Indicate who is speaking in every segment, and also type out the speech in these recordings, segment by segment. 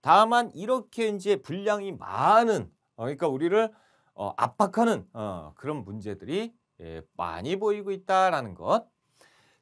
Speaker 1: 다만 이렇게 이제 분량이 많은 어, 그러니까 우리를 어, 압박하는 어, 그런 문제들이 예, 많이 보이고 있다라는 것.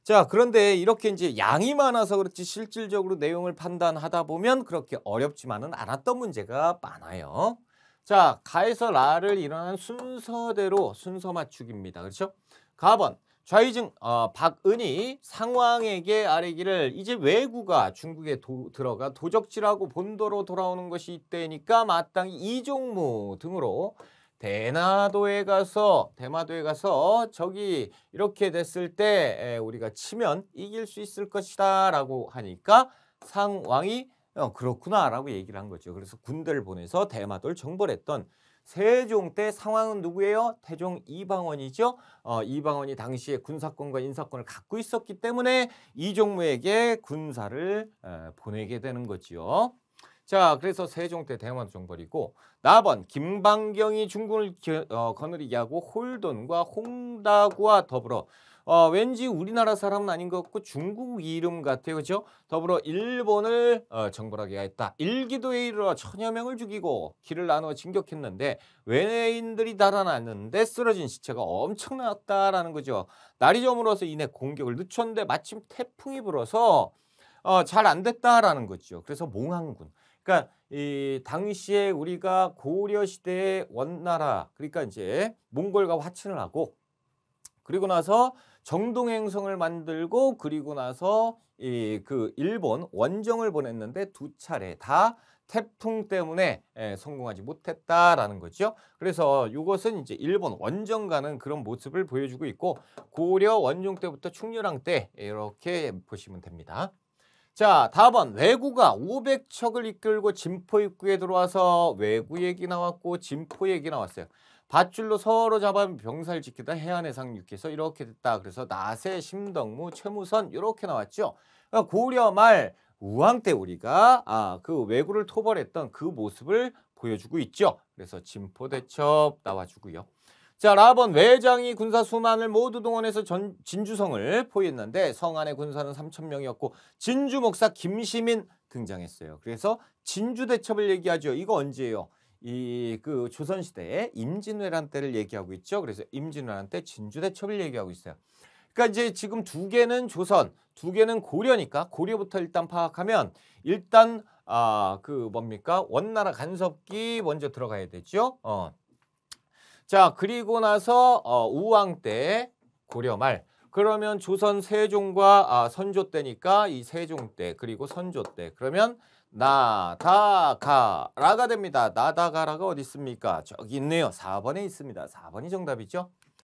Speaker 1: 자, 그런데 이렇게 이제 양이 많아서 그렇지 실질적으로 내용을 판단하다 보면 그렇게 어렵지만은 않았던 문제가 많아요. 자, 가에서 라를 일어난 순서대로 순서 맞추기입니다. 그렇죠? 가번 좌의증 어, 박은희 상황에게 아래기를 이제 외구가 중국에 도, 들어가 도적질하고 본도로 돌아오는 것이 이때니까 마땅히 이종무 등으로 대나도에 가서 대마도에 가서 저기 이렇게 됐을 때 우리가 치면 이길 수 있을 것이다 라고 하니까 상왕이 어, 그렇구나 라고 얘기를 한 거죠. 그래서 군대를 보내서 대마도를 정벌했던 세종 때 상황은 누구예요? 태종 이방원이죠. 어, 이방원이 당시에 군사권과 인사권을 갖고 있었기 때문에 이종무에게 군사를 에, 보내게 되는 거지요. 자, 그래서 세종 때 대만 정벌이고 나번 김방경이 중군을 기, 어, 거느리게 하고 홀돈과 홍다구와 더불어 어, 왠지 우리나라 사람은 아닌 것 같고 중국 이름 같아요. 그죠? 더불어 일본을 어, 정벌하게 했다. 일기도에 이르러 천여 명을 죽이고 길을 나누어 진격했는데 외인들이 달아났는데 쓰러진 시체가 엄청났다라는 거죠. 날이 저물어서 이내 공격을 늦췄는데 마침 태풍이 불어서 어, 잘 안 됐다라는 거죠. 그래서 몽항군. 그러니까 이 당시에 우리가 고려 시대의 원나라 그러니까 이제 몽골과 화친을 하고 그리고 나서 정동행성을 만들고 그리고 나서 이 그 일본 원정을 보냈는데 두 차례 다 태풍 때문에 예, 성공하지 못했다라는 거죠. 그래서 이것은 이제 일본 원정 가는 그런 모습을 보여주고 있고 고려 원종 때부터 충렬왕 때 이렇게 보시면 됩니다. 자, 다음은 외구가 500척을 이끌고 진포 입구에 들어와서 외구 얘기 나왔고 진포 얘기 나왔어요. 밧줄로 서로 잡아 병살 지키다 해안에 상륙해서 이렇게 됐다. 그래서 나세, 심덕무, 최무선 이렇게 나왔죠. 그러니까 고려 말 우왕 때 우리가 아, 그 왜구를 토벌했던 그 모습을 보여주고 있죠. 그래서 진포대첩 나와주고요. 자, 라번 외장이 군사 수만을 모두 동원해서 전, 진주성을 포위했는데 성 안의 군사는 3천 명이었고 진주 목사 김시민 등장했어요. 그래서 진주 대첩을 얘기하죠. 이거 언제예요? 이 그 조선 시대에 임진왜란 때를 얘기하고 있죠. 그래서 임진왜란 때 진주 대첩을 얘기하고 있어요. 그러니까 이제 지금 두 개는 조선, 두 개는 고려니까 고려부터 일단 파악하면 일단 아 그 뭡니까 원나라 간섭기 먼저 들어가야 되죠. 어. 자 그리고 나서 어, 우왕 때 고려 말 그러면 조선 세종과 아, 선조 때니까 이 세종 때 그리고 선조 때 그러면 나다가라가 됩니다. 나다가라가 어디 있습니까? 저기 있네요. 4번에 있습니다. 4번이 정답이죠.